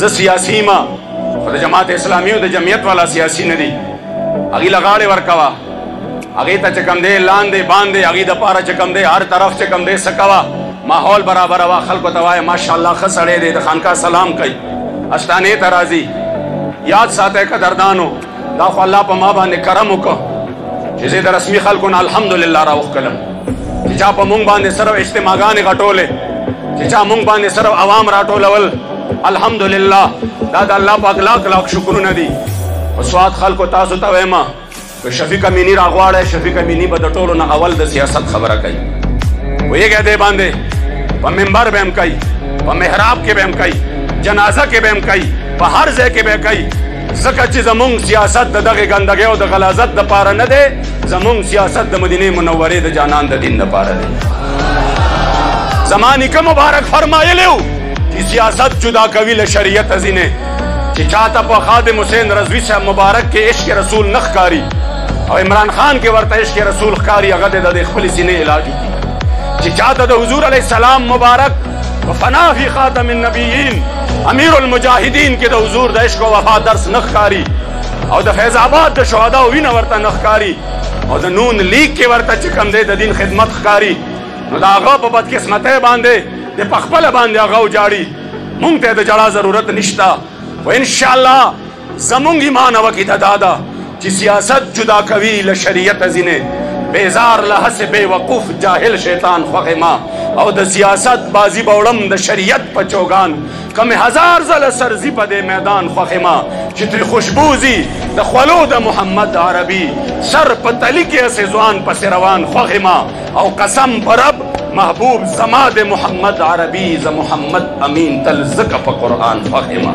زه سیاسي ما خو د جماعت اسلامي او د جمعیت والا سیاسي نه دي هغه لغاړې ورکوا هغه ته چې کم دی لاندې باندې هغه د پاره چې کم دی هر طرف چې کم دی سکوا ماحول برابر وا خلکو ته وای ماشاءالله خسړې دې د خانقاه سلام کوي استانه ترازی یاد ساته قدردانو دا خو الله په ما باندې کرم وکړ چې زه د رسمي خلکو نه الحمدلله راوښکلم چې چا په مونږ باندې سره اجتماعګانې غټولې چې چا مونږ باندې سره عوام راټولول الحمدلله دا د الله پاک لاک لاک شکرونه دي او سواد خلکو تاسو ته وایم که شفیق امینی راغواړی شفیق امینی به د ټولو نه اول د سیاست خبره کوي ویږه دی باندې په منبر به هم کوي په محراب کې به هم کوي جنازه کې به هم کوي په هر ځای کې به کوي ځکه چې زمونږ سیاست د دغه ګندګۍ او د غلاظت د پاره نه دی زمونږ سیاست د مدینه منورې د جانان د دین د پاره دی زمانی که مبارک فرمایلی و چې سیاست جدا کوي له شریعت ځینې چې چاته په خادم حسین رضوي صاحب مبارک کې عشق رسول نه ښکاري او عمران خان کې ورته عشق رسول ښکاري هغه د خپل سینې علاج وکړي چې چاته د حضور علی السلام مبارک په فنا فی خاتم النبیین امیر المجاهدین کې د حضور د عشق او وفا درس نخکاری او د فیض آباد د شهدا او وینه ورته نخکاری او د نون لیگ کې ورته چې کم دی د دین خدمت ښکاری نو دا هغه په بدقسمتۍ باندې د پخپل باندې هغه جاړي مونږ ته د جړا ضرورت نشتا و ان شاء الله زمونږ ایمان او عقیده دا ده چې سیاست جدا کوي له شریعت ځینې بیزار له هسې بې وقوف جاهل شیطان خوښ ما او د سیاست بازی بوړم د شریعت په چوغان کم هزار زل سرزی په دې میدان خوښ ما چې تری خوشبوزی د خلو د محمد عربي سر په تلی کې سې ځوان پس روان خوښ ما او قسم برب محبوب زما د محمد عربي ز محمد امين تل زکه په قران فخمه